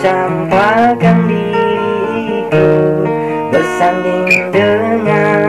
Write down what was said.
campakkan diriku Bersanding dengan